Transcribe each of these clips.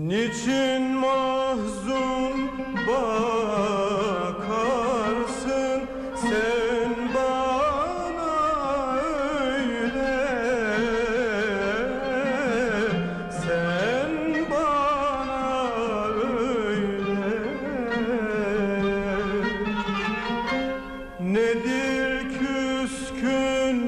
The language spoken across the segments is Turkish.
Niçin mahzun bakarsın? Sen bana öyle. Sen bana öyle. Nedir küskünlük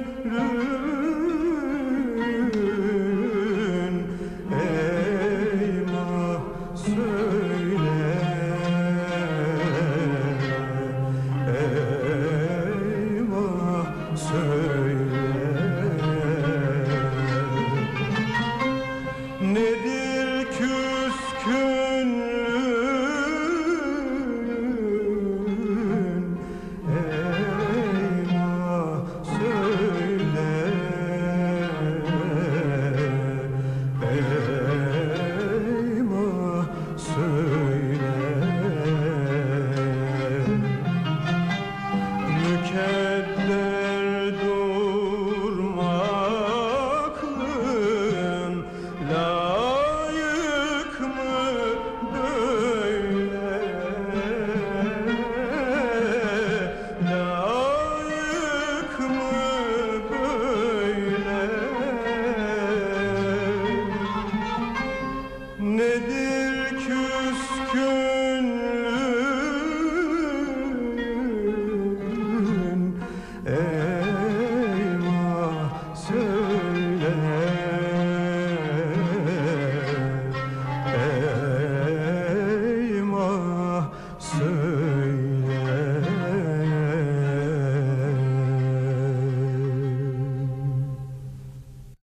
Rüzgün.